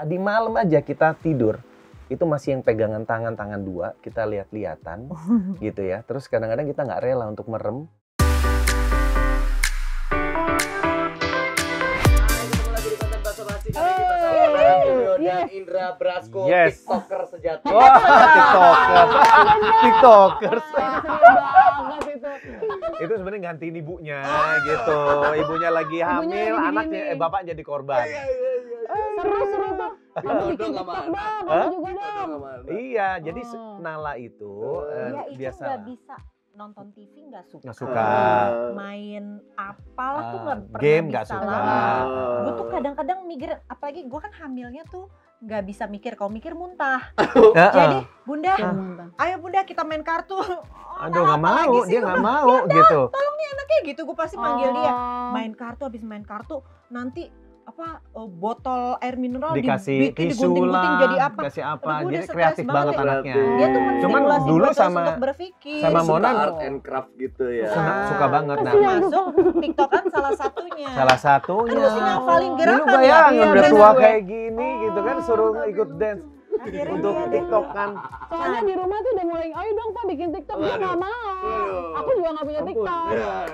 Tadi malam aja kita tidur itu masih yang pegangan tangan tangan dua kita lihat-lihatan gitu ya. Terus kadang-kadang kita nggak rela untuk merem. Indra Brasko, Yes. TikToker sejati. Wah, TikToker. TikTokers. itu. itu sebenarnya gantiin ibunya gitu. Ibunya lagi hamil, lagi anaknya eh bapak jadi korban. Iya, iya, iya. Kamu bikin TikTok dong, juga. Iya, jadi Oh. Nala itu eh, Dia itu biasa nggak bisa nonton TV nggak suka. nggak suka. Main apalah tuh nggak Ah, pernah game bisa nggak suka. Oh. Gue tuh kadang-kadang mikir, apalagi gue kan hamilnya tuh nggak bisa mikir. Kalau mikir muntah. Heeh. Jadi bunda, ayo bunda kita main kartu. Oh, Aduh nggak mau, lagi sih? dia nggak mau gitu. Kayak gitu gue pasti manggil dia. Oh. Main kartu habis main kartu nanti apa eh, botol air mineral Dikasih dibikin tisu digunting-gunting lah, jadi apa? dikasih apa. Aduh, Jadi kreatif banget banget ya. anaknya. Dia tuh Cuman dulu terus sama- berpikir. sama Suka Mona- art and craft gitu ya. Suka, Nah. suka banget. Nah. Masuk TikTok kan salah satunya. salah satunya. Mesti ngafalin Dulu gerakan ya. bayangin Iya, udah bener tua kayak gini gitu kan Oh, suruh ikut dance Akhirnya untuk. TikTok kan. Soalnya di rumah tuh udah mulai, ayo dong pak bikin TikTok, dia nggak mau. Aku juga nggak punya. TikTok.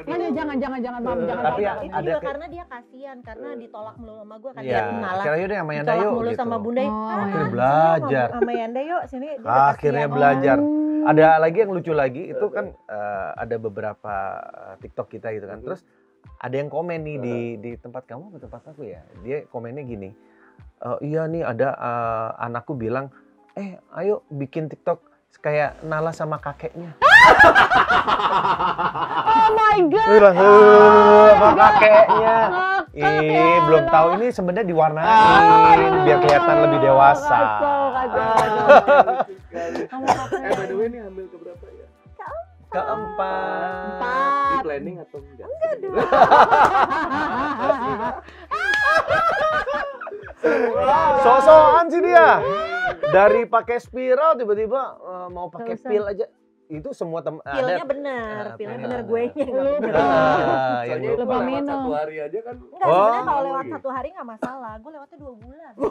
Deh, jangan jangan jangan maaf jangan. Tapi ya, itu juga karena dia kasihan karena ditolak mulu sama gue kan Iya, dia kenalan akhirnya yaudah sama Yanda yuk mulu gitu. sama bunda Oh, "Ah, akhirnya belajar. sama, Yanda yuk sini udah Akhirnya kasihan." belajar. Ada lagi yang lucu lagi itu kan eh, ada beberapa eh, TikTok kita gitu kan. Terus ada yang komen nih di di tempat kamu atau tempat aku ya. Dia komennya gini. "Eh, iya nih ada eh, anakku bilang, "Eh, ayo bikin TikTok kayak Nala sama kakeknya." Oh my god. Bilang, "Eh, sama kakeknya." Ngakak Ih, belum tahu ini sebenarnya diwarnain biar kelihatan lebih dewasa. Kacau, kacau. Kamu Eh by the way ini hamil ke berapa ya? Keempat. Di Empat. planning atau enggak? Sosokan sih dia. Dari pakai spiral tiba-tiba eh, mau pakai pil aja. Itu semua teman pilnya Ah, pilnya bener. gue nya Lu Ah, yang Soalnya itu lupa lewat minum. satu hari aja kan. Enggak, Oh. sebenarnya kalau lewat Lagi. satu hari nggak masalah. Gue lewatnya dua bulan.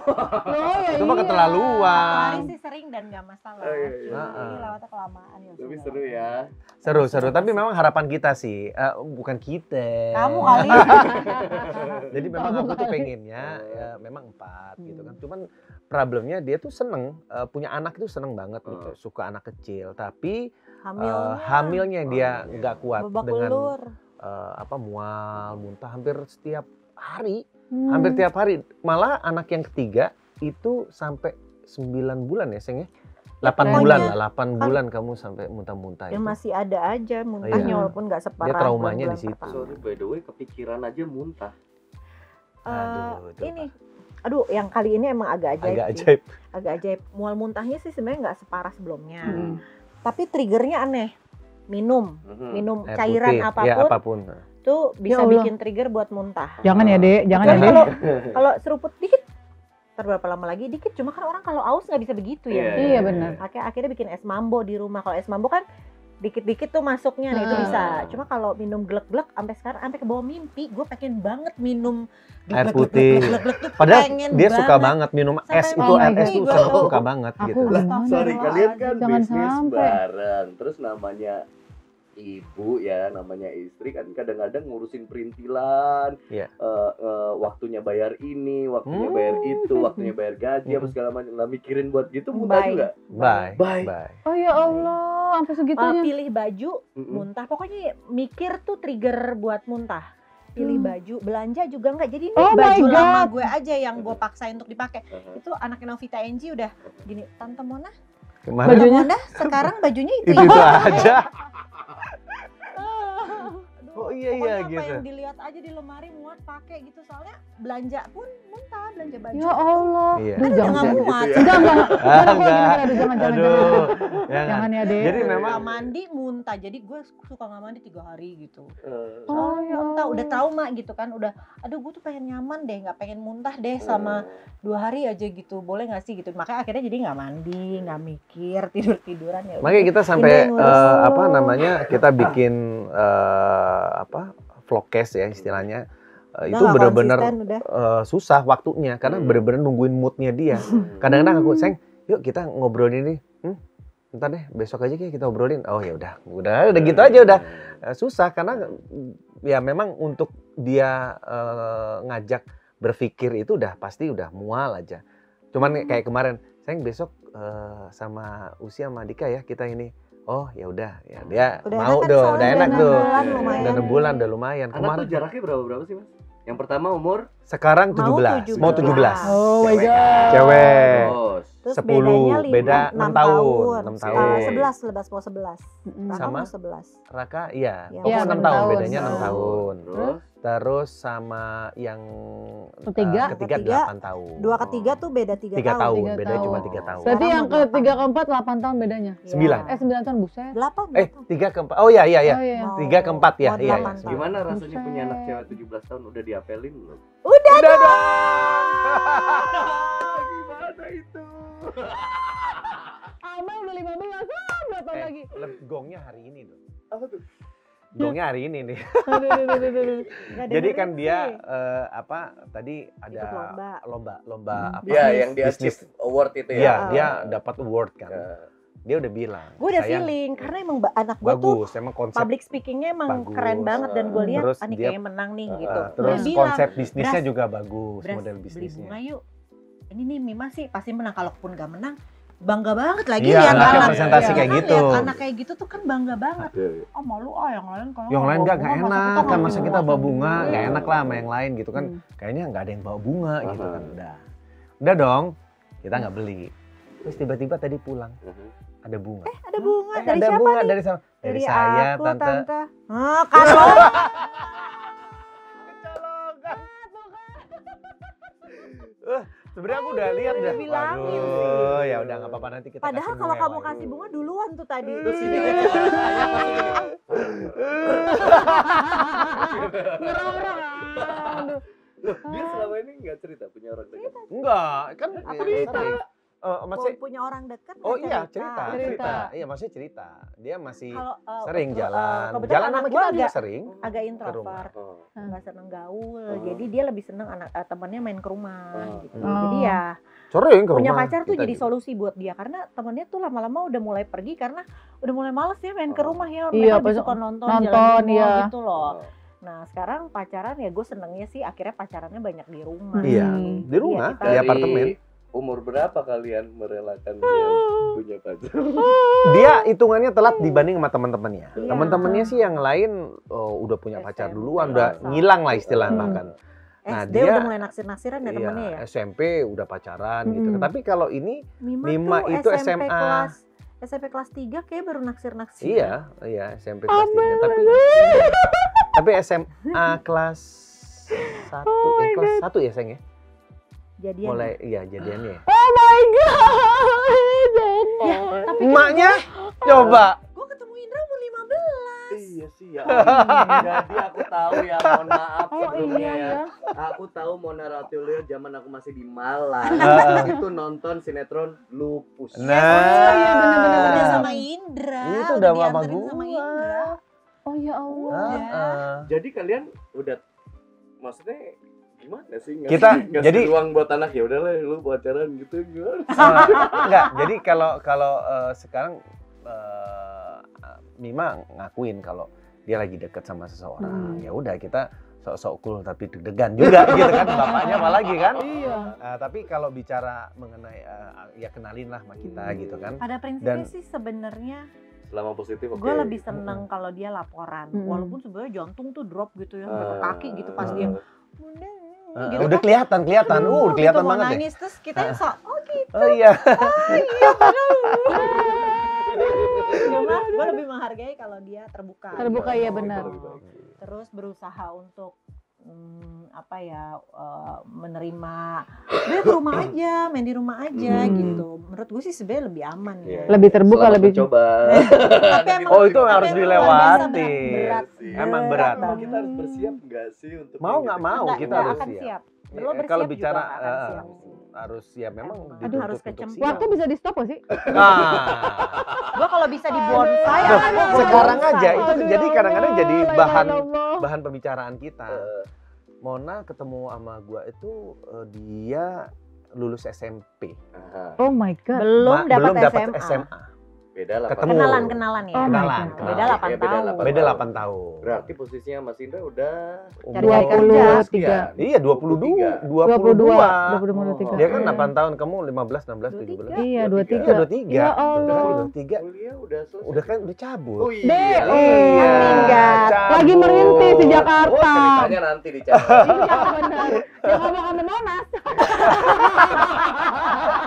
Oh ya itu mah iya. Satu keterlaluan. hari sih sering dan nggak masalah. Oh, iya, iya. Cuma Ah, ini ah. lewatnya kelamaan ya. Tapi seru ya. Seru seru. Tapi memang harapan kita sih, eh, bukan kita. Kamu kali. Jadi memang Kamu aku tuh pengennya ya, memang empat gitu kan. Cuman problemnya dia tuh seneng eh, punya anak itu seneng banget gitu, Hmm. suka anak kecil. Tapi Hamilnya. hamilnya dia nggak kuat babak dengan belur. eh, apa mual, muntah hampir setiap hari, Hmm. hampir tiap hari. Malah anak yang ketiga itu sampai 9 bulan ya, Seng ya? 8 pokoknya bulan lah, 8 kan- bulan kamu sampai muntah-muntah Ya itu. masih ada aja muntahnya Iya. walaupun nggak separah. Dia traumanya di situ. Sorry by the way kepikiran aja muntah. Eh, Aduh, ini, aduh yang kali ini emang agak ajaib. agak sih. ajaib. Agak ajaib. Mual muntahnya sih sebenarnya nggak separah sebelumnya. Hmm. Tapi triggernya aneh. Minum, Mhm. minum Air cairan putih. apa pun, Ya, apa pun. tuh bisa Allah. bikin trigger buat muntah. Jangan ya dek, jangan ya dek. kalau seruput dikit, ntar berapa lama lagi dikit. Cuma kan orang kalau aus nggak bisa begitu ya. Iya. Iya benar. Akhirnya, akhirnya bikin es mambo di rumah. Kalau es mambo kan dikit-dikit tuh masuknya, nah itu Hmm. bisa. Cuma kalau minum glek-glek sampai sekarang sampai ke bawah mimpi, gue pengen banget minum Air glek-glek, putih. Padahal pengen dia suka banget. minum Sampai es itu air es tuh suka, banget Aku gitu. Sorry kalian kan Jangan bisnis sampai. bareng. Terus namanya ibu ya, namanya istri kan kadang-kadang ngurusin perintilan, Iya. eh, eh, waktunya bayar ini, waktunya Hmm. bayar itu, waktunya bayar gaji, apa Hmm. segala macam. Lah mikirin buat gitu muntah Bye. juga. Bye. Bye. Bye. Oh ya Allah, sampai Uh, segitunya. pilih baju, muntah. Pokoknya mikir tuh trigger buat muntah. Pilih Hmm. baju, belanja juga enggak. Jadi ini Oh baju lama gue aja yang gue paksain untuk dipakai. Aha. Itu anaknya Novita NG udah gini, Tante Mona, Ke mana? Bajunya? Mona sekarang bajunya itu. itu itu aja. Aduh, Oh, iya, iya, pokoknya apa gitu. yang dilihat aja di lemari muat pakai gitu soalnya belanja pun muntah belanja baju. Ya Allah. Iya. Duh, Kan jangan. nggak Gitu muat. ya. Enggak, enggak. Ah, enggak. gimana? Aduh, jangan, jangan, Aduh. jangan. Jangan. Jangan ya dek. Jadi Iya, memang Nggak mandi muntah. Jadi gue suka nggak mandi tiga hari gitu. Eh, Oh, Soalnya ya muntah udah trauma gitu kan udah aduh gue tuh pengen nyaman deh nggak pengen muntah deh sama dua hari aja gitu boleh nggak sih gitu makanya akhirnya jadi nggak mandi nggak mikir tidur tiduran ya udah. Makanya kita sampai eh, apa namanya kita bikin eh, apa vlogcast ya istilahnya Udah itu bener-bener eh, susah waktunya karena Hmm. bener-bener nungguin moodnya dia. Kadang-kadang aku sayang, yuk kita ngobrolin ini. Hmm, ntar deh besok aja kayak kita obrolin. Oh ya udah, udah udah gitu aja udah. Eh, susah karena ya memang untuk dia eh, ngajak berpikir itu udah pasti udah mual aja. Cuman kayak kemarin, sayang besok eh, sama Usia sama Dika ya kita ini. Oh ya udah, ya dia Udah mau enak kan soalnya udah enak enam tuh. bulan lumayan. Udah enam bulan, udah lumayan. Anak Kemarin tuh jaraknya berapa berapa sih mas? Yang pertama umur sekarang Mau 17, mau 17. Oh my Cewek. god. Cewek. Terus Terus 10, bedanya lima, beda enam enam tahun, enam Eh, tahun. Sebelas, lebas mau sebelas. Raka Sama? mau sebelas. Raka iya, Iya, pokoknya enam 6 tahun, tahun. bedanya 6 tahun. Terus Terus sama yang Ketiga? eh, ketiga Ketiga, 8 tahun. Dua ketiga tuh beda tiga, Tiga tahun, Tiga beda tahun. cuma 3 tahun. Berarti Sekarang yang delapan. ketiga keempat 8 tahun bedanya. Iya. Sembilan. Eh 9 tahun buset. Delapan. Eh, delapan. 3 ke 4. Oh iya iya iya. Oh iya. Mau- Tiga ke empat ya, iya, delapan iya. gimana rasanya Buset. punya anak cewek 17 tahun udah diapelin belum? Udah, Udah dong. Gimana itu? Amal udah 15. Ah, berapa Eh, lagi? gongnya hari ini tuh. Apa tuh? Gongnya hari ini nih. Aduh, aduh, aduh, aduh, aduh. Nggak Jadi kan dia eh, apa tadi ada Ikut lomba. lomba lomba Hmm. apa? Ya, yang dia bisnis. achieve award itu ya. Iya, Ah. dia dapat award kan. Ya. Dia udah bilang. Gue udah "Sayang, feeling karena emang anak gue tuh bagus, emang konsep public speakingnya emang Bagus. keren banget dan gue lihat ah, nih dia- kayaknya menang nih Ah, gitu. Uh, Dia terus bilang, konsep bisnisnya "Bras, juga bagus, "Bras, model beli bisnisnya. bunga yuk. Ini nih Mima sih pasti menang kalaupun gak menang bangga banget lagi Iya, lihat anaknya anak presentasi Iya kayak kan, gitu. lihat anak kayak gitu tuh kan bangga banget. Iya, iya. Oh malu ah yang lain kalau Yang lain nggak bawa nggak bunga, masa enak kita kan masa kita bawa bunga sendiri? nggak enak lah sama yang lain gitu kan. Hmm. Kayaknya nggak ada yang bawa bunga gitu Aha. kan. Udah, udah dong. Kita nggak beli. Terus tiba-tiba tadi pulang Mhm. ada bunga. Ada bunga Eh, dari ada siapa bunga nih? dari sama dari, Dari saya aku, tante. tante. Ah, kan lo. Sebenarnya aku udah lihat udah udah. dibilangin Waduh, ya udah nggak apa-apa nanti kita Padahal kasih kalau kamu lagi. kasih bunga duluan tuh tadi. Terus ini Orang-orang. Aduh. Loh, dia selama ini nggak cerita punya orang dekat. Enggak, kan Apa cerita? Eh, masih Mau punya orang dekat Oh iya, cerita, Cerita. cerita. Iya, masih cerita. Dia masih Kalau eh, sering eh, jalan. kebetulan Jalan anak sama kita juga agak sering. agak introvert, Oh. nggak seneng gaul. Oh. Jadi dia lebih seneng anak eh, temennya main ke rumah Oh. gitu. Oh. Jadi ya Sering ke punya rumah. pacar tuh Kita jadi juga. solusi buat dia karena temennya tuh lama-lama udah mulai pergi karena udah mulai males ya main ke Oh. rumah ya. Iya, Mereka lebih pas- suka nonton, nonton, jalan iya. gitu loh. Oh. Nah sekarang pacaran ya gue senengnya sih akhirnya pacarannya banyak di rumah. Iya, Hmm. di rumah, Iya, kita- di apartemen. Umur berapa kalian merelakan dia punya pacar? Dia hitungannya telat dibanding sama teman-temannya. Iya. Teman-temannya sih yang lain oh, udah punya pacar duluan, udah ngilang lah istilahnya Hmm. bahkan. Nah, SD dia- udah mulai naksir-naksiran ya temennya ya. Iya, SMP udah pacaran gitu. Mm-mm. Tapi kalau ini Mima, Mima tuh itu SMP SMA. kelas SMP kelas 3 kayak baru naksir-naksir. iya, iya SMP kelas 3, tapi tapi SMA kelas 1 Oh eh, kelas 1 ya, Sayang ya? Jadian. Mulai iya jadiannya. ya. Oh my god. Ya, tapi Emaknya coba. gue ketemu Indra umur 15. Iya sih ya. Jadi aku tahu ya, mohon maaf Oh sebelumnya iya ya. ya. Aku tahu Mona Ratuliu zaman aku masih di Malang. Itu nonton sinetron Lupus. Nah, iya, bener-bener. Udah Bener. sama Indra. Itu udah sama dianterin gua. sama Indra. Oh ya Allah. Heeh. Jadi kalian udah maksudnya gimana sih? Ngasih, Kita- ngasih jadi- ruang buat anak ya udahlah lu pacaran gitu gimana? Eh, enggak, jadi kalau kalau eh, sekarang eh, Mima ngakuin kalau dia lagi deket sama seseorang. Hmm. Ya udah kita sok-sok cool tapi deg-degan juga gitu kan bapaknya apalagi kan. Iya. Eh, tapi kalau bicara mengenai eh, ya kenalin lah sama kita Hmm. gitu kan. Pada prinsipnya Dan- sih sebenarnya Selama positif oke. gue lebih seneng kalau dia laporan. Mm-mm. Walaupun sebenarnya jantung tuh drop gitu ya, ke Ah, kaki gitu pas Ah. dia. Eh, gitu udah kan. kelihatan kelihatan. Uh, udah kelihatan gitu, mau banget deh. nangis terus kita yang sok oh gitu Oh iya. cuma gue lebih menghargai kalau dia terbuka Terbuka, gitu. iya, benar. terus berusaha untuk hmm, apa ya eh, menerima dia ke rumah aja main di rumah aja Hmm. gitu menurut gue sih sebenarnya lebih aman Iya. ya Lebih terbuka, Selamat lebih tapi emang Oh, itu tapi harus dilewati. berat, Emang berat. Emang kita harus bersiap nggak sih untuk Mau nggak mau kita nggak harus akan siap. siap Ya, Lo bersiap kalau juga bicara eh, siap harus siap memang Emang. dituntut Harus kecemplung. Waktu bisa di stop gak sih? Nah, gue kalau bisa di bonsai gua sekarang aja itu Aduh, jadi ya kadang-kadang jadi ilaha bahan bahan pembicaraan kita. Mona ketemu sama gua itu eh, dia lulus SMP. Oh my god. Belum Ma- dapat belum dapat SMA. Beda lah. Ketemu. Kenalan kenalan ya. Oh Kenalan, kenalan. Beda 8 Ya, beda tahun. 8 Beda 8 tahun. Berarti posisinya Mas Indra udah Cari Umur- kerja. 23. Iya, 22, 22. 22, 23. Dia kan Iya. 8 tahun, kamu 15, 16, 17. Iya, 23. 23. Iya, 23. Ya Allah. 23. kuliah udah selesai. Udah kan udah cabut. Oh iya. oh. Minggat. Lagi merintis di Oh, Jakarta. ceritanya nanti dicari. Iya benar. Ya ngomong sama Monas.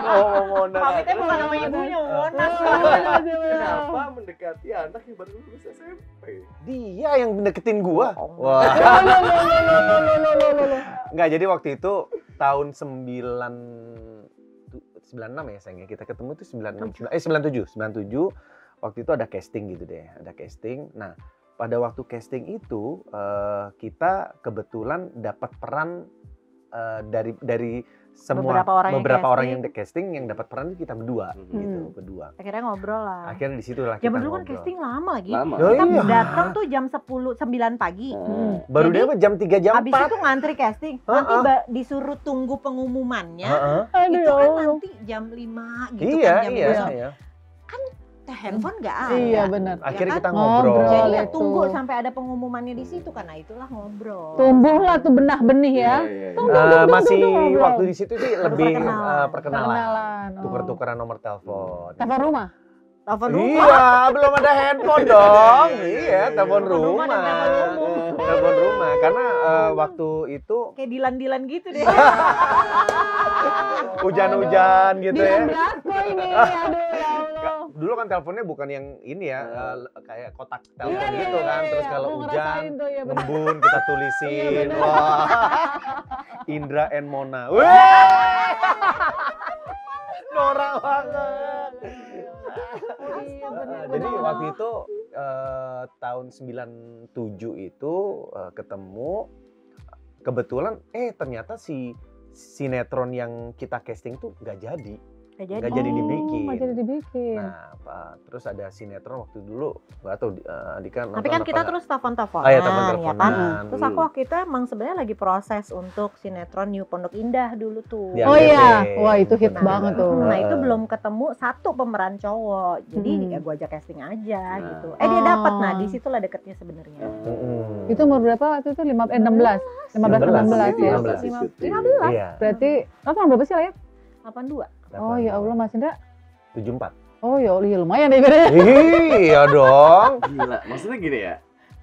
Oh, Mona. Pamitnya bukan nama ibunya, Monas. Kenapa mendekati anak yang baru lulus SMP? Dia yang mendeketin gua. Oh. Wah. Enggak, jadi waktu itu tahun 9 96 ya sayangnya kita ketemu itu 96 eh 97 97 waktu itu ada casting gitu deh ada casting nah pada waktu casting itu eh, kita kebetulan dapat peran eh, dari dari semua Beberapa orang yang beberapa orang casting. yang di casting yang dapat peran itu kita berdua Hmm. gitu Hmm. berdua Akhirnya ngobrol lah. akhirnya di situ lah kita dulu kan casting lama lagi. Lama. Oh, Kita iya. datang tuh jam 10 9 pagi. Hmm. baru Jadi, dia jam 3 jam Habis 4 itu ngantri casting. Nanti Heeh. ba- disuruh tunggu pengumumannya. Heeh. Aduh, Itu ya kan Allah. nanti jam 5 gitu iya kan jam iya 2. iya Teh handphone nggak ada. Iya benar. akhirnya kan? kita ngobrol, Ngobrol, Jadi ya itu. tunggu sampai ada pengumumannya di situ karena itulah ngobrol. Tumbuhlah tuh benah-benih ya. Iya, iya, iya. Tunggu, Eh, masih waktu di situ sih lebih perkenalan. eh, perkenalan, Perkenalan. oh. tuker-tukeran nomor telepon. Telepon rumah. Telepon rumah. Iya, belum ada handphone dong. iya, telepon rumah telepon rumah karena eh, waktu itu Kayak dilan-dilan gitu deh. hujan-hujan gitu Di ya. Blasko ini. Aduh ya. Dulu kan teleponnya bukan yang ini ya, eh, kayak kotak telepon Iya, gitu iya, kan. iya, Terus iya. kalau hujan tuh, ya ngembun kita tulisin. Iya. Wah. Indra and Mona. Wih! Norak banget. Iya, Jadi waktu itu eh, tahun 97 itu eh, ketemu kebetulan eh ternyata si sinetron yang kita casting tuh nggak jadi. Nggak jadi. Nggak jadi dibikin. Oh, nggak jadi dibikin. Nah, apa, terus ada sinetron waktu dulu nggak tahu di- eh, Dika Tapi nonton kan apa kita terus telepon-teleponan, Oh, iya, ya kan? telepon-teleponan. Terus aku waktu itu emang sebenarnya lagi proses untuk sinetron New Pondok Indah dulu tuh. Di Oh iya, wah itu hits Benar. banget tuh. Nah itu belum ketemu satu pemeran cowok, jadi Hmm. ya gua ajak casting aja Nah. gitu. Eh dia dapat, nah di situlah deketnya sebenarnya. Mm-mm. Itu umur berapa waktu itu? Lima, eh, 16? 15, 16 ya? 15. di syuting. 15. Iya, Berarti, tahun berapa sih lah ya? 82. Oh ya Allah Mas Indra. 74. Oh ya Allah, ya lumayan deh bedanya. iya dong. Gila, maksudnya gini ya.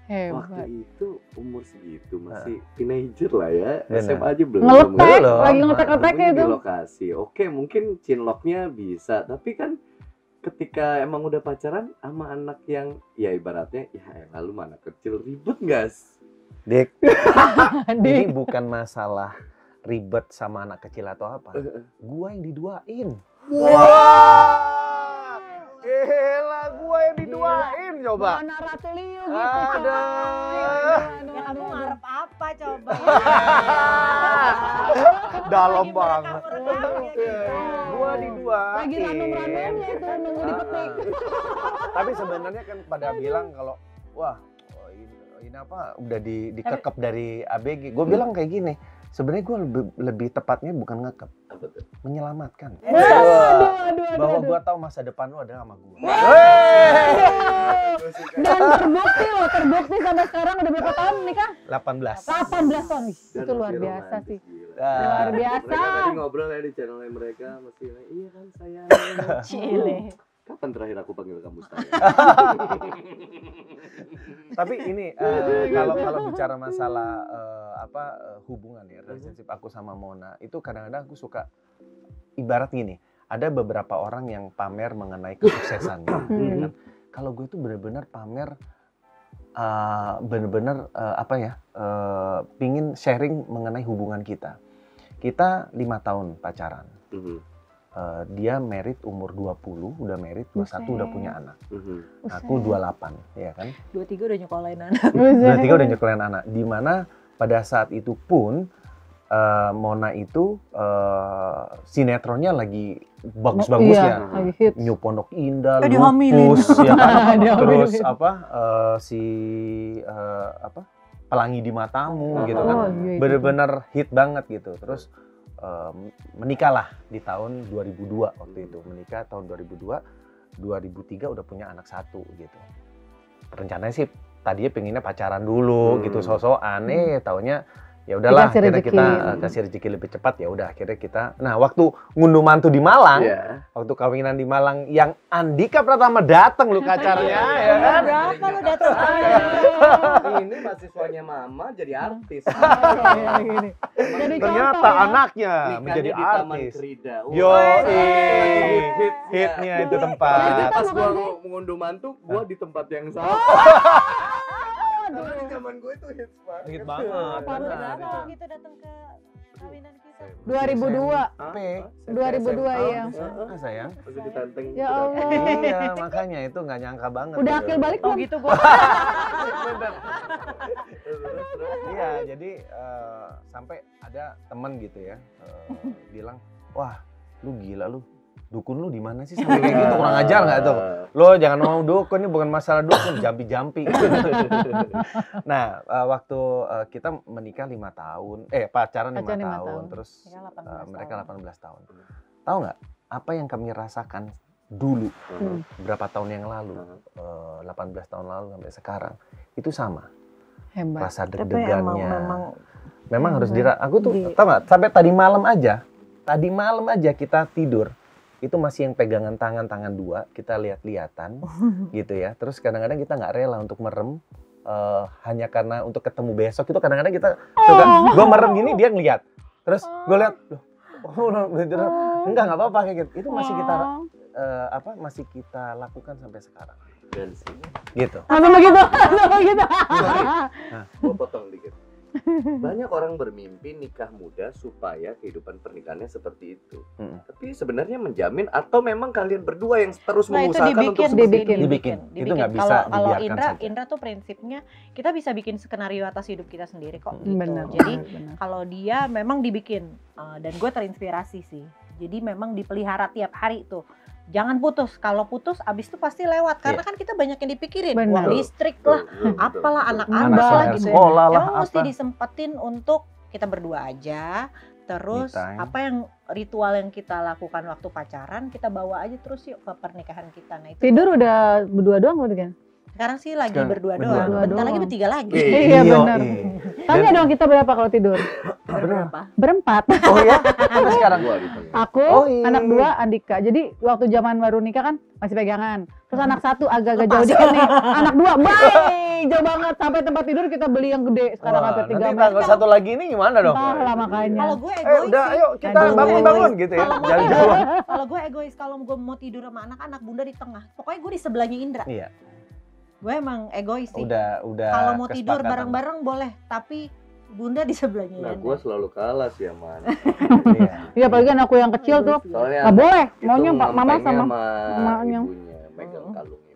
Hebat. Waktu itu umur segitu masih teenager lah ya. Benar. SMA aja belum. Ngelepek, Belum. lagi ngetek-ngeteknya Ketemunya itu. di lokasi. Oke, mungkin cinloknya bisa, tapi kan ketika emang udah pacaran sama anak yang ya ibaratnya ya lalu mana kecil ribet gas. Dik, Di, ini bukan masalah ribet sama anak kecil atau apa. Gua yang diduain. Wah! Gila, gua yang diduain coba. Mana Ratu Liu gitu. Ada. Ya kamu ngarep apa coba? Dalam banget. cover up-nya kita? Gua diduain. Lagi ranum-ranumnya itu nunggu dipetik. Tapi sebenarnya kan pada bilang kalau wah oh ini, ini apa udah di dikekep dari ABG. Gue bilang kayak gini. Sebenarnya gue lebih, lebih tepatnya bukan ngekep, menyelamatkan. Aduh, aduh, aduh, Bahwa gue tahu masa depan lu adalah sama gue. Dan terbukti loh, terbukti sampai sekarang udah berapa tahun nikah? 18. 18 tahun. Itu luar masih biasa sih. Luar biasa. Mereka tadi ngobrol ya di channelnya mereka masih iya kan saya. Cile. Kapan terakhir aku panggil kamu saya? Tapi ini eh, kalau kalau bicara masalah eh, apa eh, hubungan ya relationship aku sama Mona itu kadang-kadang aku suka ibarat gini. Ada beberapa orang yang pamer mengenai kesuksesannya. Hmm. ya kan? Kalau gue tuh benar-benar pamer eh, benar-benar eh, apa ya? eh, pingin sharing mengenai hubungan kita. Kita lima tahun pacaran. Mhm, Eh, dia merit umur 20, udah merit, 21 udah Buset. punya anak. mhm. Aku 28, ya kan? Dua tiga udah nyekolahin anak. Dua tiga udah nyekolin anak. Di mana pada saat itu pun eh, Mona itu eh, sinetronnya lagi Iya, bagus-bagusnya. hits. New Pondok Indah, Eh. Lupus, ya kan? Terus apa eh, si eh, apa pelangi di matamu Oh, gitu kan Oh, iya, itu. bener-bener hit banget gitu terus em, menikah lah di tahun 2002 waktu itu menikah tahun 2002 2003 udah punya anak satu gitu rencananya sih tadinya pengennya pacaran dulu Hmm. gitu sosokan eh taunya ya udahlah akhirnya rezeki. kita eh, kasih rezeki lebih cepat ya udah akhirnya kita nah waktu ngunduh mantu di Malang Iya. waktu kawinan di Malang yang Andika Pratama datang lu kacarnya ya kan Berapa lu datang? Ini mahasiswanya mama jadi artis. Iya, gini. Jadi ternyata ya. anaknya menjadi artis. Yo, hits-hitsnya. hitnya itu tempat. kita Pas gua mengunduh mantu, gua di tempat yang sama. Karena di zaman gue itu hits banget. Hit banget, Parah benar, banget. itu. gitu datang ke kawinan kita. 2002. P. 2002 iya. Ah, sayang. Masih ditanteng. Ya Allah. iya, makanya itu nggak nyangka banget. Udah gitu. akil balik Oh belum? gitu gua. Iya, jadi eh, sampai ada temen gitu ya eh, bilang, wah, lu gila lu. Dukun lu di mana sih sampai kayak gitu kurang ajar nggak tuh? Lo jangan ngomong dukun ini bukan masalah dukun, jampi-jampi. nah, eh, waktu eh, kita menikah lima tahun, eh pacaran lima tahun, tahun. terus Mereka 18 eh, mereka tahun. 18 tahun. Tahu nggak apa yang kami rasakan dulu Hmm. berapa tahun yang lalu, eh, 18 tahun lalu sampai sekarang itu sama Hebat. rasa deg-degannya. memang Memang harus dira. Aku tuh Di- tau nggak sampai tadi malam aja, tadi malam aja kita tidur itu masih yang pegangan tangan tangan dua kita lihat-lihatan gitu ya. Terus kadang-kadang kita nggak rela untuk merem eh, hanya karena untuk ketemu besok itu kadang-kadang kita suka gue merem gini dia ngeliat terus gue lihat loh oh, gitu. enggak nggak apa-apa kayak gitu itu masih kita Oh. eh, apa masih kita lakukan sampai sekarang Dan sih, gitu Langsung begitu, langsung begitu. gua potong dikit. Banyak orang bermimpi nikah muda supaya kehidupan pernikahannya seperti itu. Mm. Tapi sebenarnya menjamin atau memang kalian berdua yang terus Nah itu mengusahakan dibikin, untuk seperti dibikin, itu. Dibikin. Itu nggak bisa Kalau kalau dibiarkan Indra, saja. Indra tuh prinsipnya kita bisa bikin skenario atas hidup kita sendiri kok. Hmm. Gitu. Benar. Jadi benar. kalau dia memang dibikin uh, dan gue terinspirasi sih. Jadi memang dipelihara tiap hari tuh. Jangan putus. Kalau putus abis itu pasti lewat karena kan kita banyak yang dipikirin. Benar. Uang listrik lah, apalah Anak lah bayar gitu ya. sekolah lah Emang mesti disempetin untuk kita berdua aja. Terus apa yang ritual yang kita lakukan waktu pacaran kita bawa aja terus yuk ke pernikahan kita. Nah itu Tidur udah berdua doang kan? Sekarang sih lagi Sekarang berdua berdua doang. doang. Bentar lagi bertiga lagi. Iya, Iya benar. iya. Tanya dong kita berapa kalau tidur? Berapa? Berempat. oh ya Sampai sekarang Gua gitu ya. Aku, Oh, iya. anak dua, Andika. Jadi waktu zaman baru nikah kan masih pegangan. Terus anak satu agak-agak jauh dikit nih. Anak dua, bye, jauh banget. Sampai tempat tidur kita beli yang gede. Sekarang Wah, hampir tiga nanti meter. tanggal satu lagi ini gimana dong Entah lah makanya. Kalau gue eh egois udah sih. ayo kita bangun-bangun gitu ya Kalau jalan-jalan Kalau gue egois, kalau gue mau tidur sama anak-anak, bunda di tengah. Pokoknya gue di sebelahnya Indra. iya Gue emang egois sih. udah udah Kalau mau tidur bareng-bareng boleh, tapi bunda di sebelahnya Nah, Yanda. gua selalu kalah sih sama anak. Iya. Iya apalagi anakku yang kecil tuh. Soalnya Gak boleh. Maunya Pak Mama sama mamanya. ibunya,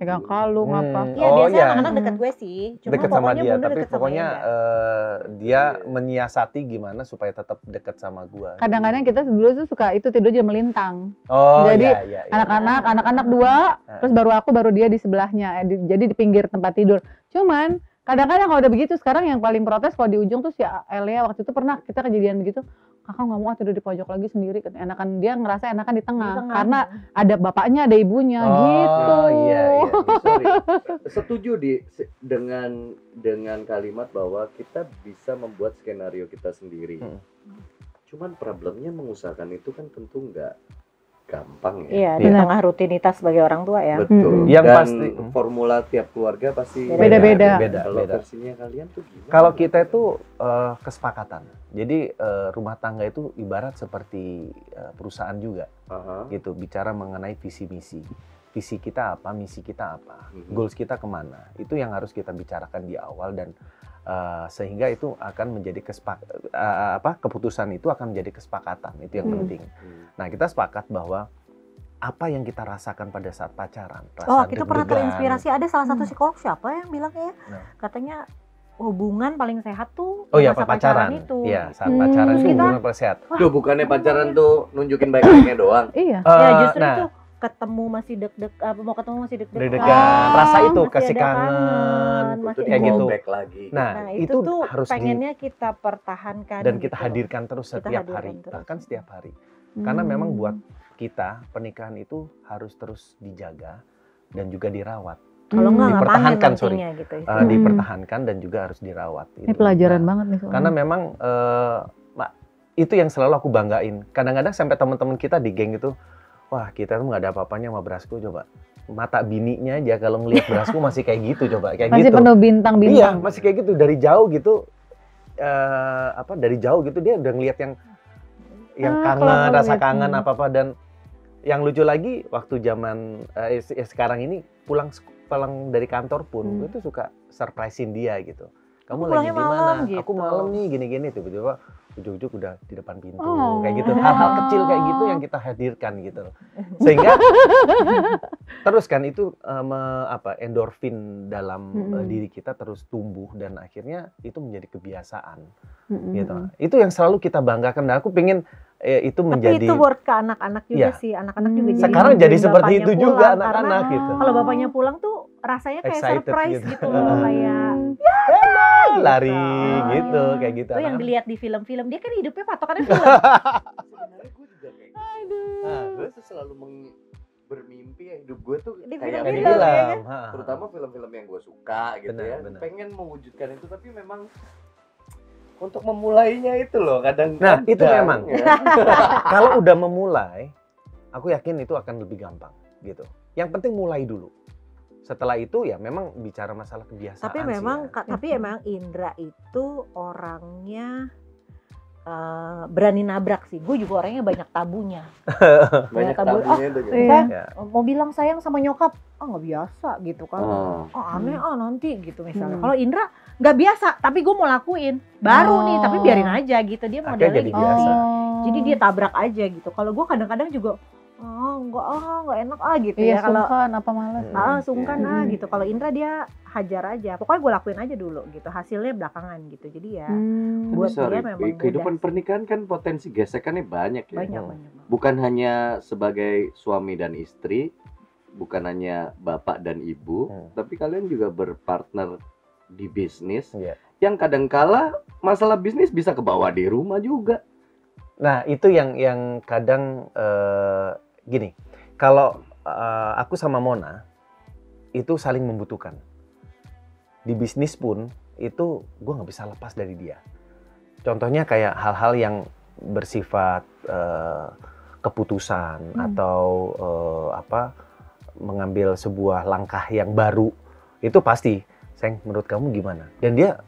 Hmm. kalung. pegang kalung apa. Hmm. Iya Oh, biasanya iya. anak-anak dekat gue sih. Cuma deket sama pokoknya dia tapi deket sama pokoknya Yanda. eh, dia menyiasati gimana supaya tetap deket sama gua Kadang-kadang kita dulu tuh suka itu tidur jam melintang. oh Jadi, iya, iya. Anak-anak, anak-anak dua, Ah. terus baru aku, baru dia di sebelahnya. Eh, di- Jadi di pinggir tempat tidur. Cuman kadang-kadang kalau udah begitu sekarang yang paling protes kalau di ujung tuh si Elia waktu itu pernah kita kejadian begitu kakak nggak mau ah tidur di pojok lagi sendiri enakan dia ngerasa enakan di tengah, Di tengah. karena ada bapaknya ada ibunya oh gitu iya iya Sorry. Setuju di dengan dengan kalimat bahwa kita bisa membuat skenario kita sendiri. Hmm. Cuman problemnya mengusahakan itu kan tentu nggak gampang ya. Iya, di Benar. tengah rutinitas sebagai orang tua ya. Betul. Mm-mm. Yang Dan pasti. formula tiap keluarga pasti Beda-beda. Beda, Kalau beda. versinya kalian tuh gimana? Kalau kita itu eh, kesepakatan. Jadi eh, rumah tangga itu ibarat seperti eh, perusahaan juga Aha. gitu. Bicara mengenai visi misi. Visi kita apa, misi kita apa, Mhm. goals kita ke mana. Itu yang harus kita bicarakan di awal dan eh, sehingga itu akan menjadi kesepak eh, apa keputusan itu akan menjadi kesepakatan. Itu yang Hmm. penting. Hmm. Nah kita sepakat bahwa apa yang kita rasakan pada saat pacaran, Oh, rasa kita pernah terinspirasi ada salah satu Hmm. psikolog siapa yang bilang ya? Nah. Katanya hubungan paling sehat tuh Oh iya, masa apa pacaran? itu. Iya, saat Hmm, pacaran itu kita- hubungan paling sehat. Tuh bukannya pacaran tuh nunjukin baik-baiknya doang. iya Ya Eh, justru nah, itu ketemu masih deg-deg apa mau ketemu masih deg-degan. Deg-degan. Rasa itu, masih kasih ada kangen. masih kayak gitu. Callback lagi. Nah, Nah, itu, itu, tuh harus di pengennya kita pertahankan dan kita gitu. hadirkan terus Kita setiap hadirkan hari, terus. bahkan setiap hari. Karena Hmm. memang buat kita pernikahan itu harus terus dijaga dan juga dirawat, kalau nggak nggak panen Dipertahankan, sorry. gitu. Eh, Hmm. dipertahankan dan juga harus dirawat. Ini Itu. pelajaran Nah, banget nih soalnya. Karena memang eh, Mak, itu yang selalu aku banggain. Kadang-kadang sampai teman-teman kita di geng itu, wah kita tuh nggak ada apa-apanya sama berasku coba. Mata bininya aja kalau ngelihat berasku masih kayak gitu coba, kayak masih gitu. penuh Iya, bintang-bintang. masih kayak gitu dari jauh gitu. eh apa dari jauh gitu dia udah ngelihat yang yang Ah, kangen, rasa kangen hmm. apa apa dan yang lucu lagi waktu zaman ya sekarang ini pulang pulang dari kantor pun Hmm. gue tuh suka surprisein dia gitu. Kamu Aku lagi di mana? malam Aku gitu. malam nih gini-gini tiba-tiba ujuk-ujuk udah di depan pintu Oh. kayak gitu. Hal-hal kecil kayak gitu yang kita hadirkan gitu. Sehingga terus kan itu eh, me- apa endorfin dalam eh, Mm-mm. diri kita terus tumbuh dan akhirnya itu menjadi kebiasaan Mm-mm. gitu. Itu yang selalu kita banggakan dan aku pengen eh, itu Tapi menjadi itu worth ke anak-anak juga Iya. sih. Anak-anak juga Hmm. jadi sekarang jadi seperti itu juga anak-anak gitu. Kalau bapaknya pulang tuh rasanya kayak Excited surprise gitu. gitu, loh, kayak lari gitu. gitu kayak gitu. itu yang dilihat di film-film. Dia kan hidupnya patokannya film. Sebenarnya gue juga kayak gitu. Ah, Gue tuh selalu meng- bermimpi ya hidup gue tuh Di kayak di film, film. ya ha. terutama film-film yang gue suka gitu Benar, ya benar. pengen mewujudkan itu tapi memang untuk memulainya itu loh kadang Nah, itu kadang memang. ya. kalau udah memulai, aku yakin itu akan lebih gampang gitu. Yang penting mulai dulu. Setelah itu ya memang bicara masalah kebiasaan. tapi sih memang ya. tapi emang Indra itu orangnya eh, berani nabrak sih. Gue juga orangnya banyak tabunya. banyak tabur. tabunya itu gitu. Iya. Ya. Mau bilang sayang sama nyokap, ah nggak biasa gitu kan. Oh. Oh aneh ah nanti gitu misalnya. Hmm. Kalau Indra nggak biasa, tapi gue mau lakuin. Baru nih, tapi Oh. biarin aja gitu. Dia modelnya jadi gitu. biasa. Oh. Jadi dia tabrak aja gitu. Kalau gue kadang-kadang juga, oh nggak ah nggak enak ah gitu Iya, ya. Kalau sungkan apa malas. Hmm. ah sungkan ah Hmm. gitu. Kalau Indra dia hajar aja. Pokoknya gue lakuin aja dulu gitu. Hasilnya belakangan gitu. Jadi ya Hmm. Buat sorry, dia memang kehidupan mudah. pernikahan kan potensi gesekannya banyak ya. banyak Hmm. banyak. banget. Bukan hanya sebagai suami dan istri, bukan hanya bapak dan ibu, Hmm. tapi kalian juga berpartner di bisnis Iya. yang kadangkala masalah bisnis bisa kebawa di rumah juga. Nah, itu yang yang kadang eh, gini. Kalau eh, aku sama Mona itu saling membutuhkan. Di bisnis pun itu gue nggak bisa lepas dari dia. Contohnya kayak hal-hal yang bersifat eh, keputusan Hmm. atau eh, apa mengambil sebuah langkah yang baru itu pasti. Sayang, menurut kamu gimana? Dan dia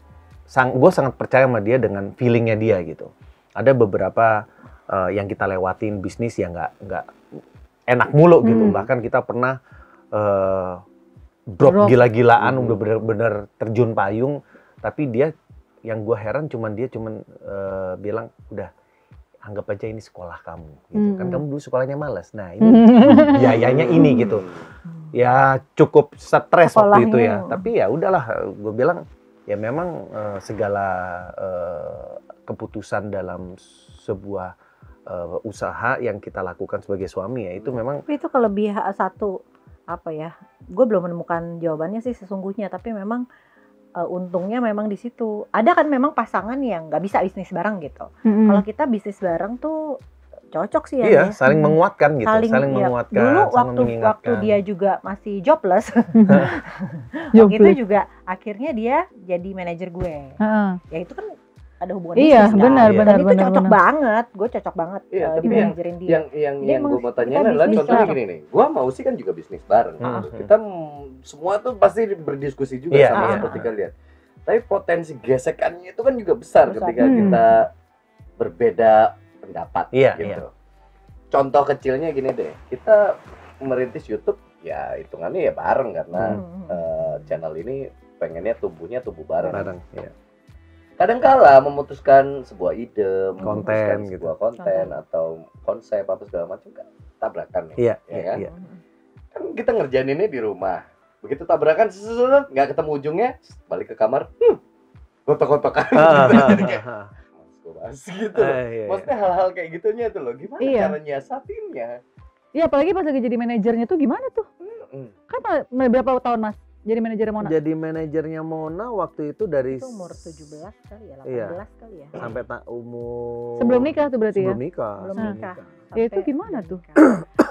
sang gue sangat percaya sama dia dengan feelingnya dia gitu. Ada beberapa eh, yang kita lewatin bisnis yang nggak nggak enak mulu gitu. Hmm. Bahkan kita pernah eh, drop, Drop. gila-gilaan, Hmm. udah bener-bener terjun payung. Tapi dia yang gue heran cuman dia cuman eh, bilang udah anggap aja ini sekolah kamu gitu. Kan Hmm. kamu dulu sekolahnya males. Nah ini biayanya ini gitu ya cukup stres waktu itu ya. Tapi ya udahlah, gue bilang ya memang eh, segala eh, keputusan dalam sebuah eh, usaha yang kita lakukan sebagai suami ya itu memang Tapi itu kelebihan satu apa ya? Gue belum menemukan jawabannya sih sesungguhnya. Tapi memang eh, untungnya memang di situ. Ada kan memang pasangan yang nggak bisa bisnis bareng gitu. Mm-mm. Kalau kita bisnis bareng tuh cocok sih ya. iya saling menguatkan gitu, saling, ya, menguatkan, Dulu saling waktu waktu dia juga masih jobless, Jobless. itu juga akhirnya dia jadi manajer gue. Heeh. Ya itu kan ada hubungan Iya, bisnis kan. benar, Iya. benar, Dan itu benar, cocok benar. banget, gue cocok banget Iya, eh, tapi di yang- manajerin dia. yang yang Dia yang gue mau tanyain adalah contohnya bareng. gini nih, gue mau sih kan juga bisnis bareng. Hmm. gitu. Kita semua tuh pasti berdiskusi juga Iya, sama iya. seperti kalian. Tapi potensi gesekannya itu kan juga besar, Besar. ketika Hmm. kita berbeda pendapat Iya, gitu. Contoh kecilnya gini deh, kita merintis YouTube ya hitungannya ya bareng karena Hmm. eh, channel ini pengennya tumbuhnya tumbuh bareng. Bareng, iya. Kadangkala memutuskan sebuah ide, Konten, memutuskan gitu. sebuah konten atau konsep apa segala macam kan tabrakan nih. Iya, ya iya, kan? iya. Kan kita ngerjain ini di rumah. Begitu tabrakan sesuatu nggak ketemu ujungnya, balik ke kamar, hmm, kotok-kotokan. Ah, gitu. ah, Jadi kayak, ah, ah. "Mas, gua bahas gitu. Ah, iya, iya. Maksudnya hal-hal kayak gitunya tuh loh, gimana Iya. cara nyiasatinnya? Iya, apalagi pas lagi jadi manajernya tuh gimana tuh? Mm. Kan ma- berapa tahun Mas jadi manajernya Mona? Jadi manajernya Mona waktu itu dari Itu umur s- 17 kali ya, 18 Iya. kali ya. sampai tak umur Sebelum nikah tuh berarti sebelum ya? nikah. Belum Nah. nikah. Ya, itu gimana tuh?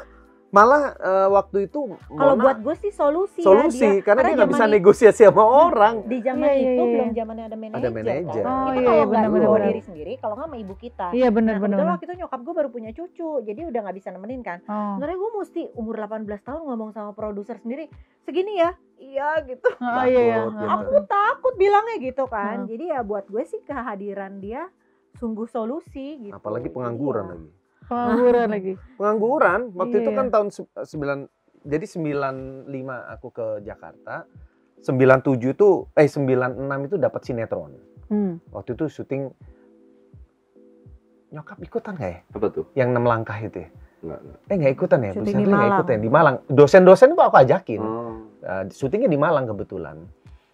Malah eh, waktu itu Kalau buat gue sih solusi, solusi ya dia. karena dia nggak bisa zaman i- negosiasi sama orang. Di zaman Iya, iya, itu iya. belum zamannya ada manajer. manajer. kan. Oh, kita iya, kalau iya, nggak benar, bawa benar, diri sendiri, kalau nggak sama ibu kita. Iya benar nah, benar. waktu itu nyokap gue baru punya cucu, jadi udah nggak bisa nemenin kan. Oh. Sebenarnya gue mesti umur 18 tahun ngomong sama produser sendiri, segini ya, iya gitu. Oh iya iya. Gitu. Oh. Aku takut bilangnya gitu kan. Hmm. Jadi ya buat gue sih kehadiran dia sungguh solusi gitu. Apalagi pengangguran ya, lagi. Pengangguran lagi. Pengangguran waktu itu Iya. kan tahun se- sembilan jadi 95 aku ke Jakarta. 97 itu eh 96 itu dapat sinetron. Hmm. Waktu itu syuting nyokap ikutan nggak ya? Apa tuh? Yang enam langkah itu ya? Enggak, enggak. Eh nggak ikutan ya? Bu Sandri nggak Malang. ikutan di Malang. Dosen-dosen itu aku ajakin. Oh. Uh, syutingnya di Malang kebetulan.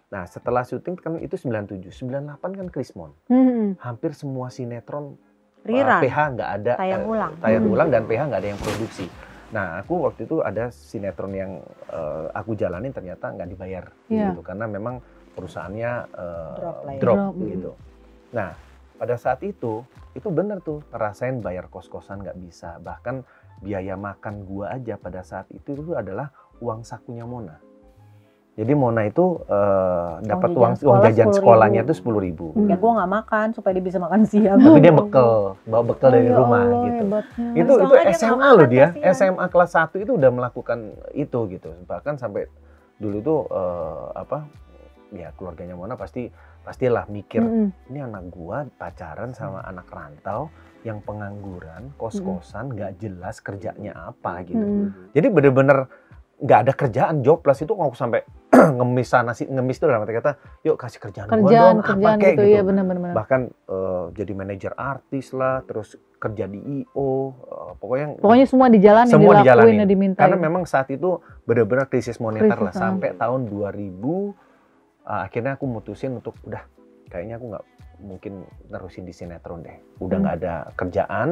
Nah setelah syuting kan itu 97, 98 kan Krismon. Hmm. Hampir semua sinetron uh, Rira. PH nggak ada Tayang eh, ulang. tayang Hmm. ulang dan PH nggak ada yang produksi. Nah aku waktu itu ada sinetron yang eh, aku jalanin ternyata nggak dibayar Iya. gitu karena memang perusahaannya eh, Drop drop Drop. gitu. Nah pada saat itu itu bener tuh rasain bayar kos kosan nggak bisa bahkan biaya makan gua aja pada saat itu itu adalah uang sakunya Mona. Jadi Mona itu eh, dapat jajan uang uang sekolah jajan 10.000. sekolahnya itu sepuluh ribu. Hmm. Ya gue nggak makan supaya dia bisa makan siang. Tapi dia bekel, bawa bekel dari Oh, ya rumah Allah, gitu. Hebatnya. Itu Soalnya itu SMA loh dia. kasihan. SMA kelas 1 itu udah melakukan itu gitu. Bahkan sampai dulu tuh eh, apa ya keluarganya Mona pasti pastilah mikir Mm-mm. ini anak gua pacaran sama anak rantau yang pengangguran, kos-kosan, nggak jelas kerjanya apa gitu. Mm. Jadi bener-bener nggak ada kerjaan jobless itu aku sampai ngemis sana sih ngemis tuh dalam arti kata yuk kasih kerjaan, gua Kerjaan dong kerjaan apa kayak gitu, gitu. ya benar. benar. Bahkan eh, jadi manajer artis lah, terus kerja di IO, eh, pokoknya Pokoknya semua dijalanin, Semua dilakuin, dijalanin. ya diminta. karena memang saat itu benar-benar krisis moneter lah Krisis, ah. sampai tahun 2000 eh, akhirnya aku mutusin untuk udah kayaknya aku nggak mungkin nerusin di sinetron deh udah Hmm. nggak ada kerjaan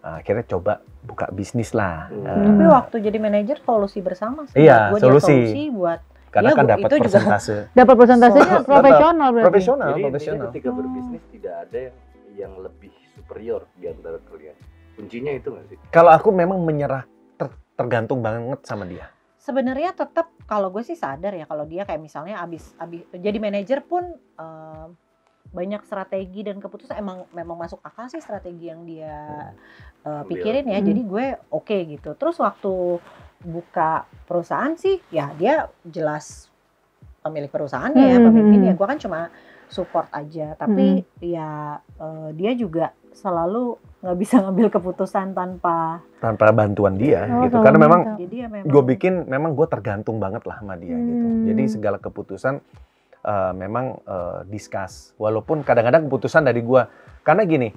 eh, akhirnya coba buka bisnis lah Hmm. Eh, Tapi waktu jadi manajer solusi bersama sih. Iya, Buat solusi. solusi buat karena Iya, kan dapat itu juga- persentase Dapat persentasenya So- profesional berarti. profesional Jadi profesional ketika berbisnis tidak ada yang yang lebih superior di antara kalian. Kuncinya itu nggak sih? kalau aku memang menyerah ter- tergantung banget sama dia sebenarnya tetap kalau gue sih sadar ya kalau dia kayak misalnya abis abis jadi manajer pun eh, banyak strategi dan keputusan emang memang masuk akal sih strategi yang dia Ambil. pikirin ya Hmm. jadi gue oke gitu terus waktu buka perusahaan sih ya dia jelas pemilik perusahaannya ya Hmm, pemimpinnya hmm. gue kan cuma support aja. Tapi ya eh, dia juga selalu nggak bisa ngambil keputusan tanpa tanpa bantuan dia Oh, gitu. karena memang ya memang gue bikin memang gue tergantung banget lah sama dia gitu. Hmm. jadi segala keputusan eh, memang eh, discuss. Walaupun kadang-kadang keputusan dari gue karena gini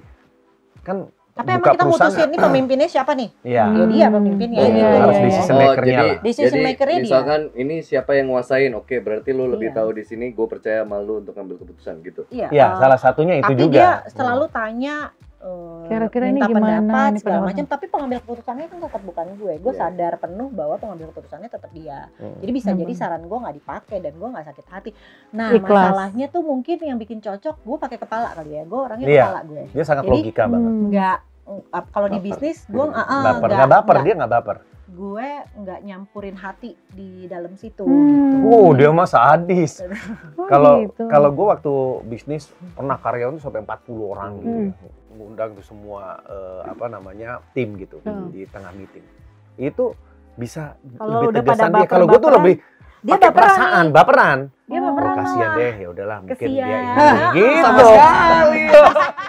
kan Tapi buka emang kita mutusin nih pemimpinnya siapa nih? ya Hmm. Ya dia pemimpinnya Iya, gitu. iya, harus iya. decision Oh, makernya jadi- lah Decision Jadi maker-nya dia. misalkan ini siapa yang nguasain, oke berarti lu lebih Iya. tahu di sini, gue percaya sama lu untuk ngambil keputusan gitu. Iya. ya eh, salah satunya itu tapi juga dia selalu tanya eh, Kira-kira ini minta gimana pendapat ini segala macam tapi pengambil keputusannya kan tetap bukan gue gue Iya. sadar penuh bahwa pengambil keputusannya tetap dia Hmm. jadi bisa Hmm. jadi saran gue nggak dipakai dan gue nggak sakit hati nah Ikhlas. masalahnya tuh mungkin yang bikin cocok gue pakai kepala kali ya gue orangnya Iya. kepala gue dia sangat Jadi, logika banget Hmm. nggak kalau di bisnis gue nggak ah, baper nggak baper dia nggak baper gue nggak nyampurin hati di dalam situ Hmm. gitu. oh dia mah sadis Oh, kalau gitu. kalau gue waktu bisnis pernah karyawan tuh sampai 40 orang gitu Hmm. ya. Ngundang tuh semua eh, apa namanya tim gitu Hmm. di tengah meeting itu bisa Kalau lebih tegasan dia kalau gue tuh lebih dia pakai baperan perasaan nih. baperan dia Oh, oh, baperan kasihan deh ya udahlah mungkin dia Kesian. ini gitu Sama sekali.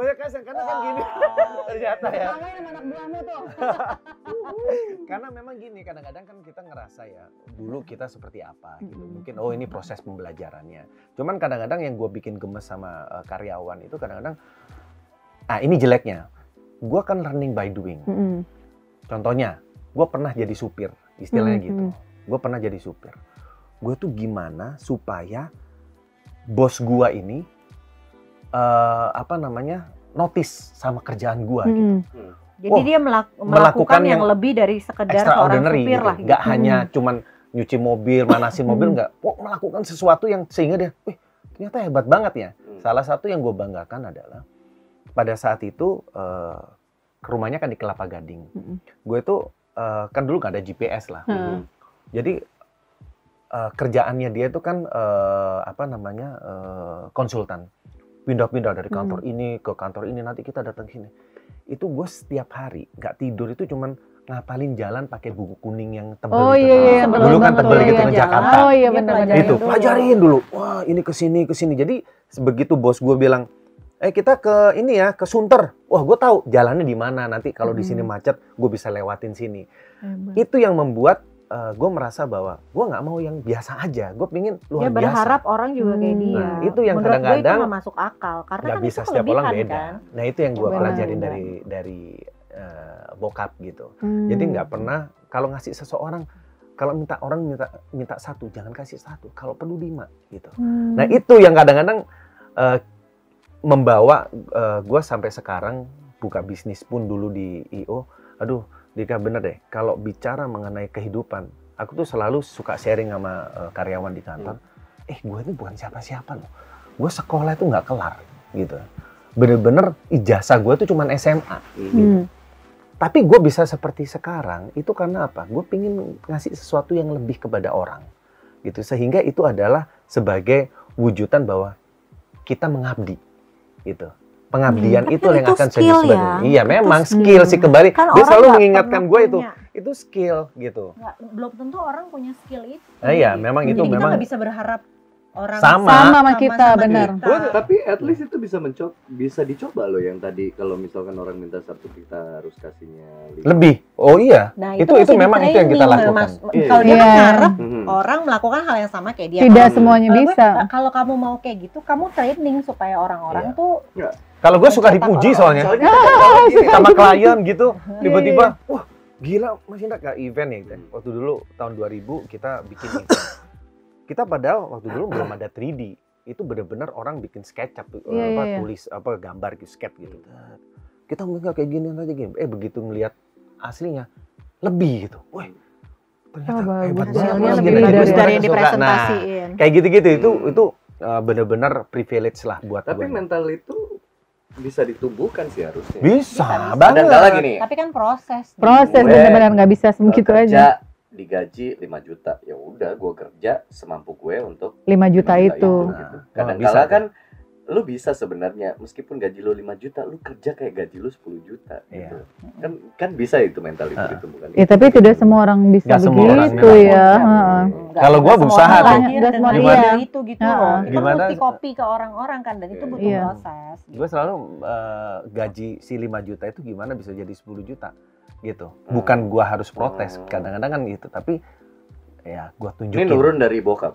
banyak kasihan karena kan gini. Ternyata ya. Sama anak buahmu tuh. karena memang gini kadang-kadang kan kita ngerasa ya dulu kita seperti apa gitu. Mungkin oh ini proses pembelajarannya. Cuman kadang-kadang yang gue bikin gemes sama eh, karyawan itu kadang-kadang ah ini jeleknya. Gue kan learning by doing. Contohnya gue pernah jadi supir istilahnya Hmm, gitu. Gue pernah jadi supir. Gue tuh gimana supaya bos gue ini eh, apa namanya notice sama kerjaan gue gitu Mm-mm. Jadi Wah, dia melak- melakukan melakukan yang yang lebih dari sekedar seorang extraordinary supir gitu. lah. Nggak gitu. hanya cuman nyuci mobil, manasin mobil Hmm. nggak. Wah, melakukan sesuatu yang sehingga dia, wih, ternyata hebat banget ya. Hmm. Salah satu yang gue banggakan adalah pada saat itu eh, ke rumahnya kan di Kelapa Gading. Mm-mm. Gue tuh eh, kan dulu nggak ada GPS lah. Hmm. Jadi eh, kerjaannya dia itu kan eh, apa namanya eh, konsultan, pindah-pindah dari kantor ini ke kantor ini nanti kita datang sini. Itu gue setiap hari nggak tidur itu cuman ngapalin jalan pakai buku kuning yang tebel Oh itu. iya iya Sebelum Dulu kan tebel gitu iya. ke Jakarta. Oh iya benar pelajarin benar. itu dulu. pelajarin dulu. Wah ini ke sini ke sini. Jadi sebegitu bos gue bilang, eh kita ke ini ya ke Sunter. Wah gue tahu jalannya di mana. Nanti kalau di sini Hmm. macet, gue bisa lewatin sini. Hebat. Itu yang membuat gue merasa bahwa gue nggak mau yang biasa aja. Gue pingin luar berharap biasa. orang juga kayak Hmm. dia. Nah, itu yang kadang-kadang masuk akal karena Nggak kan bisa itu setiap orang beda. kan. Nah itu yang gue Benar. pelajarin dari dari eh, bokap gitu. Hmm. Jadi nggak pernah kalau ngasih seseorang kalau minta orang minta minta satu jangan kasih satu. Kalau perlu lima gitu. Hmm. Nah itu yang kadang-kadang eh, membawa gue sampai sekarang buka bisnis pun dulu di IO. Aduh, Dika bener deh. Kalau bicara mengenai kehidupan, aku tuh selalu suka sharing sama eh, karyawan di kantor. Eh, gue ini bukan siapa-siapa loh. Gue sekolah itu nggak kelar gitu. Bener-bener ijazah gue tuh cuman SMA. Hmm. Hmm. Tapi gue bisa seperti sekarang itu karena apa? Gue pingin ngasih sesuatu yang lebih kepada orang, gitu. Sehingga itu adalah sebagai wujudan bahwa kita mengabdi, gitu. Pengabdian Hmm, itu yang itu akan saya sebagai ya. iya Itu memang skill. skill sih kembali. Kan Dia selalu mengingatkan gue itu, punya. itu skill gitu. Nggak, belum tentu orang punya skill itu. Nah, iya, memang Jadi itu kita memang nggak bisa berharap orang Sama. sama sama kita sama benar. kita. Gua, tapi at least itu bisa mencoba, bisa dicoba loh yang tadi kalau misalkan orang minta satu kita harus kasihnya lima. lebih. Oh iya, Nah, Itu- mesti itu memang itu yang kita lakukan. Mas. Iya. Kalau dia kan Iya. ngarep Mhm. orang melakukan hal yang sama kayak dia. Tidak Hmm. semuanya Kalau gue, bisa. kalau kamu mau kayak gitu, kamu training supaya orang-orang Iya. tuh kalau gue suka dipuji soalnya. Soalnya gini, sama klien gitu. Iya, tiba-tiba wah gila Mas Indra kayak event ya? Gitu. waktu dulu tahun 2000 kita bikin event. Kita padahal waktu dulu belum ada 3D itu benar-benar orang bikin SketchUp tuh, Iya, apa iya, iya. tulis apa gambar gitu sketch gitu. Kita nggak kayak gini aja gini. Eh begitu ngelihat aslinya lebih gitu. Wah ternyata Oh, hebat banget. Lebih dari dari yang dipresentasiin. nah kayak gitu-gitu itu itu uh, benar-benar privilege lah buat Tapi gue. mental itu bisa ditumbuhkan sih harusnya. bisa, Bisa, banget Ada lagi nih. Tapi kan proses. Proses benar-benar nggak bisa kerja aja. digaji 5 juta. Ya udah gue kerja semampu gue untuk 5 juta 5 itu. gitu. Nah, Kadang bisa kala tuh. kan lu bisa sebenarnya meskipun gaji lu 5 juta, lu kerja kayak gaji lu 10 juta gitu. Iya. Kan kan bisa itu mental itu Ah. ditumbuhkan. Ya tapi tidak semua orang bisa Nggak semua orang begitu ya. Iya. Heeh. Kalau gua berusaha tuh. lahir Nggak dengan semua ide iya. itu gitu Heeh. loh. Kita Gimana- mesti copy ke orang-orang kan dan itu butuh Iya. proses. gue selalu eh, gaji si 5 juta itu gimana bisa jadi 10 juta gitu Hmm. bukan gua harus protes Hmm. kadang-kadang kan gitu tapi ya gua Ini tunjukin nurun dari bokap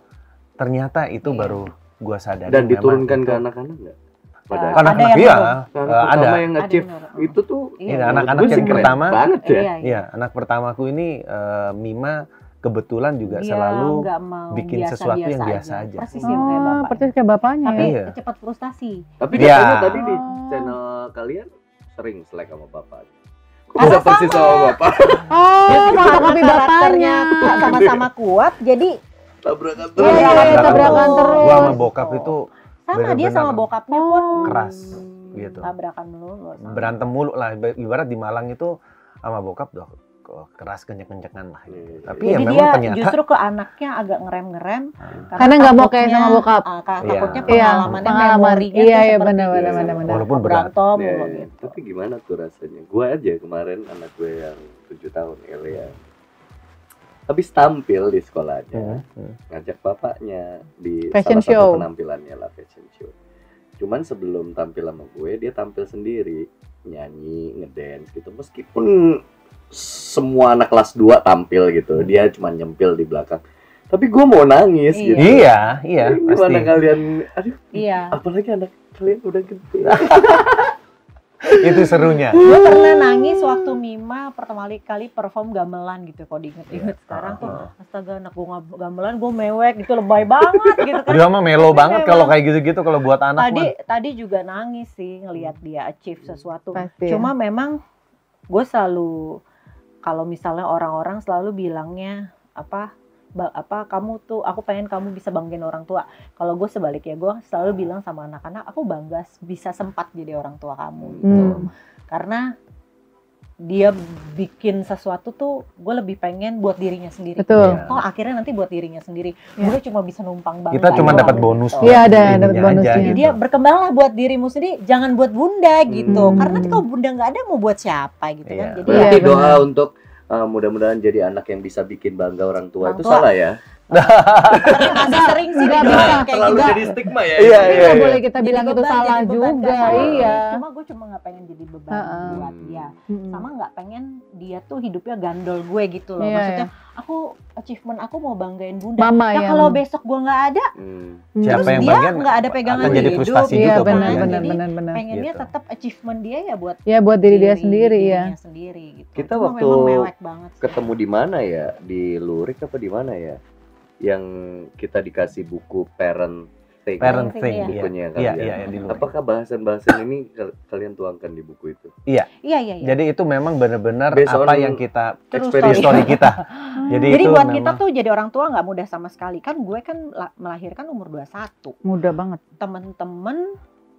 ternyata itu Iya. baru gua sadari dan diturunkan itu- ke anak-anak enggak? Pada Ada anak-anak yang iya eh, ada yang Ada achieve yang nurun. itu tuh Ini Iya. anak-anak menurut gue yang keren pertama banget ya. Iya, Iya, anak pertamaku ini eh, Mima kebetulan juga Dia selalu nggak bikin biasa-biasa sesuatu yang biasa aja. Persis ya kayak Oh, bapak. persis kayak bapaknya Tapi ya. Iya. cepat frustasi. Tapi Iya. katanya tadi di channel kalian sering selek sama bapak. Bisa persis sama. sama bapak? Oh, Ya, karena karakternya bapaknya. sama-sama kuat, jadi Tabrakan Iya, terus. iya, iya, tabrakan terus. terus. Gua sama bokap itu sama dia Bener-bener sama bokapnya pun keras gitu. tabrakan sama. berantem mulu lah ibarat di Malang itu sama bokap udah ke- keras kenceng-kencengan lah gitu. Iya. tapi Jadi ya memang dia ternyata justru ke anaknya agak ngerem-ngerem Ah. Karena nggak mau kayak sama bokap. ka- Iya. takutnya Iya, pengalamannya pengalaman. memorinya Iya, iya, seperti benar, benar, benar, benar. Walaupun berat. berantem Iya, mulu iya. gitu. Tapi gimana tuh rasanya? Gue aja kemarin anak gue yang 7 tahun Elia. Habis tampil di sekolahnya, Hmm, hmm. ngajak bapaknya di Fashion salah show. satu penampilannya lah fashion show. Cuman sebelum tampil sama gue, dia tampil sendiri, nyanyi, ngedance gitu. Meskipun semua anak kelas 2 tampil gitu, dia cuma nyempil di belakang. Tapi gue mau nangis Iya. gitu. iya iya pasti Gimana kalian? Aduh, Iya. apalagi anak kalian udah gede. itu serunya Gue pernah nangis waktu Mima pertama kali perform gamelan gitu. Kalau diinget-inget sekarang tuh, astaga anak gue gamelan, gue mewek gitu, lebay banget gitu kan. dia mah melo banget kalau kayak gitu-gitu kalau buat anak Tadi mah tadi juga nangis sih ngelihat dia achieve sesuatu. Pasti. Cuma memang gue selalu kalau misalnya orang-orang selalu bilangnya apa apa kamu tuh aku pengen kamu bisa banggain orang tua kalau gue sebaliknya gue selalu bilang sama anak-anak aku bangga bisa sempat jadi orang tua kamu gitu Hmm. karena dia bikin sesuatu tuh gue lebih pengen buat dirinya sendiri Betul. Oh akhirnya nanti buat dirinya sendiri Iya. gue cuma bisa numpang bangga Kita cuma dapat gitu. bonus. Iya, ada, dapat aja bonusnya. gitu. dia berkembanglah buat dirimu sendiri jangan buat bunda gitu Hmm. karena nanti kalau bunda nggak ada mau buat siapa gitu kan Iya. jadi Berarti benar. doa untuk uh, mudah-mudahan jadi anak yang bisa bikin bangga orang tua Orang itu tua. salah ya. Masih sering sih Nggak bisa. kayak Terlalu gitu jadi stigma ya. Iya, iya, iya. boleh kita Jadi bilang itu beban, salah jadi beban, juga, salah. iya. cuma gue cuma nggak pengen jadi beban Heeh. buat dia Mm-mm. sama nggak pengen dia tuh hidupnya gandol gue gitu loh Iya, maksudnya aku achievement aku mau banggain bunda Mama nah ya. kalau besok gue nggak ada Hmm. Hmm. Siapa terus yang dia bagian nggak ada pegangan akan jadi hidup. frustasi Iya juga buat benar dia. benar Jadi, benar benar. pengennya Gitu. tetap achievement dia ya buat Ya buat diri dia sendiri ya. sendiri gitu. Kita Cuma waktu memang mewek banget sih. Ketemu di mana ya? Di Lurik apa di mana ya? Yang kita dikasih buku parenting. Parent Parenting, thing, iya. iya. Bukunya kali Iya, ya. iya, yang di luar. Apakah bahasan-bahasan ini kal- kalian tuangkan di buku itu? Iya iya iya. Jadi itu memang benar-benar apa yang kita experience. story kita. Jadi, Jadi itu buat kita memang- tuh jadi orang tua nggak mudah sama sekali. Kan gue kan la- melahirkan umur 21. Mudah banget. Temen-temen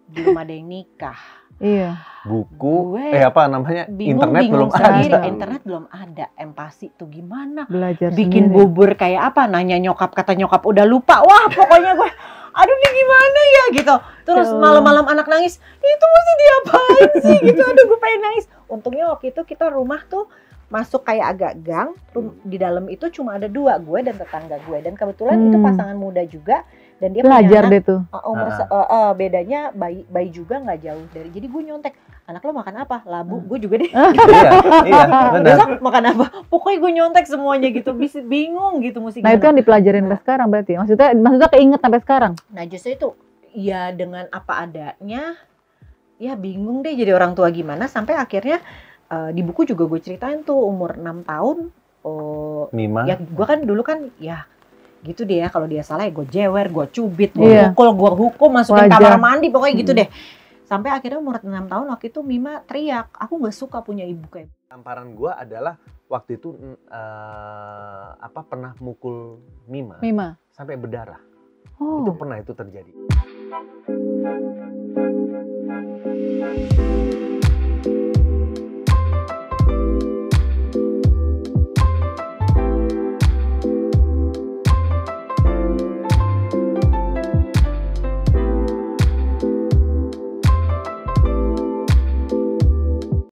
belum ada yang nikah. Iya. buku Gue eh apa namanya Bingung internet bingung belum sendiri. ada. Internet belum ada. Empati tuh gimana? Belajar Bikin sendiri. bubur kayak apa? Nanya nyokap kata nyokap udah lupa. Wah pokoknya gue aduh ini gimana ya gitu. Terus malam-malam anak nangis, itu mesti diapain sih gitu. Aduh gue pengen nangis. Untungnya waktu itu kita rumah tuh masuk kayak agak gang. Rum- Di dalam itu cuma ada dua, gue dan tetangga gue. Dan kebetulan itu Hmm. pasangan muda juga. Dan dia punya Belajar deh tuh. uh, umur se- uh, uh, bedanya bayi bayi juga nggak jauh dari. Jadi gue nyontek, anak lo makan apa? Labu. Hmm. Gue juga deh. iya, iya, benar. Besok makan apa? Pokoknya gue nyontek semuanya gitu. Bisa bingung gitu mesti Nah itu yang dipelajarin sampai sekarang berarti. Maksudnya maksudnya keinget sampai sekarang. Nah justru itu ya dengan apa adanya ya bingung deh jadi orang tua gimana sampai akhirnya eh, di buku juga gue ceritain tuh umur 6 tahun oh Mima. ya gue kan dulu kan ya gitu deh ya kalau dia salah ya gue jewer gue cubit gue Iya. pukul gue hukum masukin Wajar. kamar mandi pokoknya gitu Hmm. deh sampai akhirnya umur 6 tahun waktu itu Mima teriak aku nggak suka punya ibu kayak Tamparan gua adalah waktu itu eh, apa pernah mukul Mima Mima. sampai berdarah. Oh. Itu pernah itu terjadi.